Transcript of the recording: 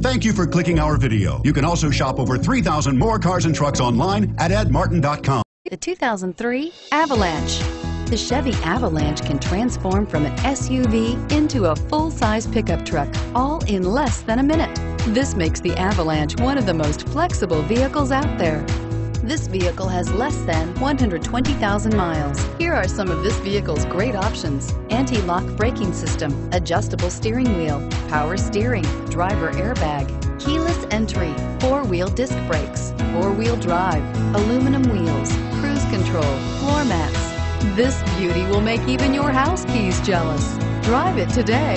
Thank you for clicking our video. You can also shop over 3,000 more cars and trucks online at edmartin.com. The 2003 Avalanche. The Chevy Avalanche can transform from an SUV into a full-size pickup truck, all in less than a minute. This makes the Avalanche one of the most flexible vehicles out there. This vehicle has less than 120,000 miles. Here are some of this vehicle's great options. Anti-lock braking system, adjustable steering wheel, power steering, driver airbag, keyless entry, four-wheel disc brakes, four-wheel drive, aluminum wheels, cruise control, floor mats. This beauty will make even your house keys jealous. Drive it today.